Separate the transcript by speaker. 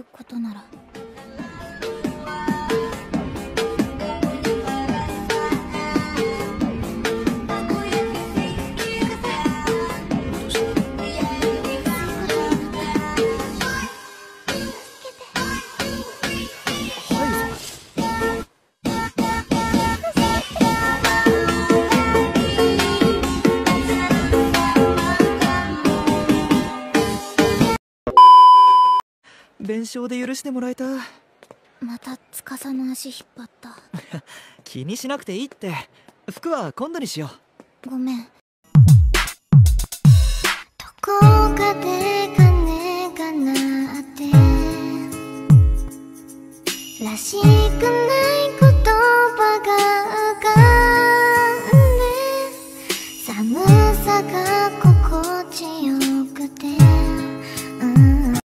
Speaker 1: いうことなら
Speaker 2: 弁償で許してもらえた。
Speaker 1: また司の足引っ張った。
Speaker 2: 気にしなくていいって。服は今度にしよう。
Speaker 1: ごめん。どこかで金がなって。らしくない言葉が浮かんで。寒さが